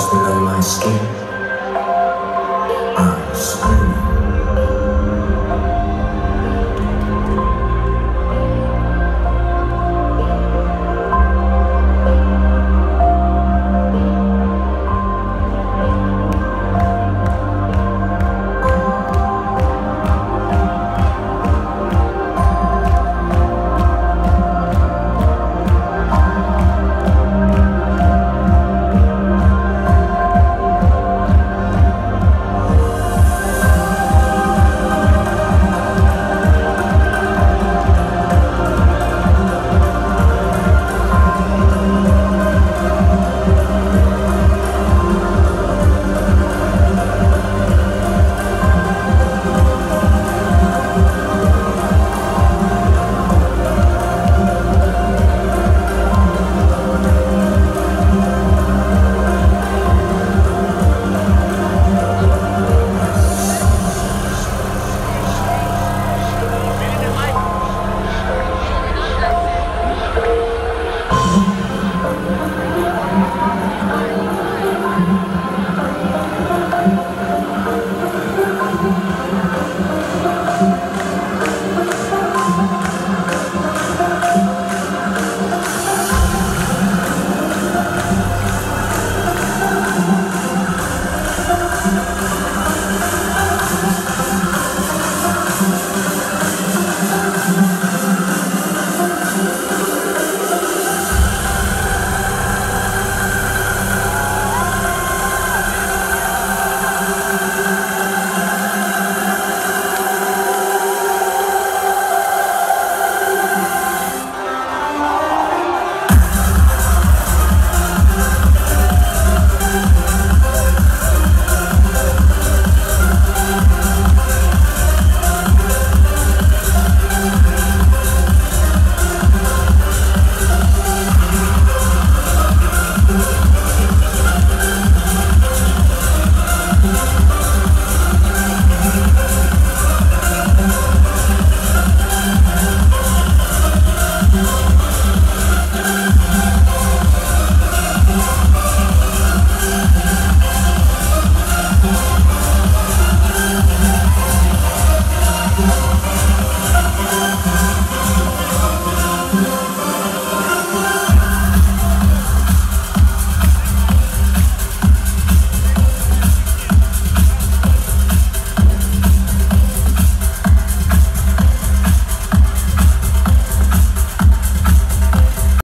just below my skin. I'm screaming.